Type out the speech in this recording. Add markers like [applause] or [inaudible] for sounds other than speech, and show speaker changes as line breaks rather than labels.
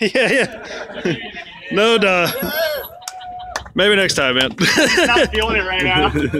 yeah, yeah. No, duh. Maybe next time, man.
not feeling it right now. [laughs] Woo,